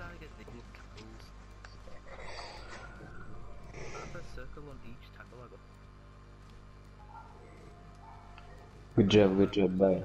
I get these kinds? That's a circle on each tackle I got. Good job, good job, bye.